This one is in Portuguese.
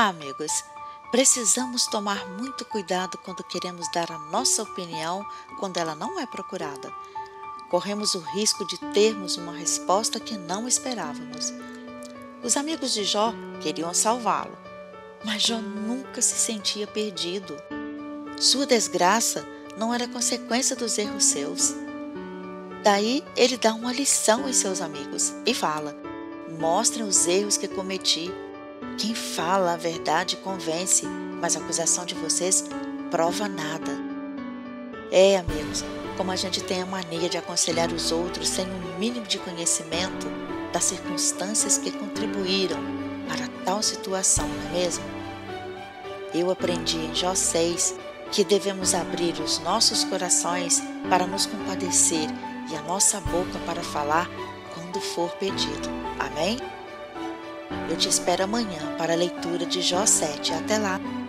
lá, amigos. Precisamos tomar muito cuidado quando queremos dar a nossa opinião quando ela não é procurada. Corremos o risco de termos uma resposta que não esperávamos. Os amigos de Jó queriam salvá-lo, mas Jó nunca se sentia perdido. Sua desgraça não era consequência dos erros seus. Daí ele dá uma lição aos seus amigos e fala: Mostrem os erros que cometi. Quem fala a verdade convence, mas a acusação de vocês prova nada. É, amigos, como a gente tem a mania de aconselhar os outros sem um mínimo de conhecimento das circunstâncias que contribuíram para tal situação, não é mesmo? Eu aprendi em Jó 6 que devemos abrir os nossos corações para nos compadecer e a nossa boca para falar quando for pedido. Amém? Eu te espero amanhã para a leitura de Jó 7. Até lá!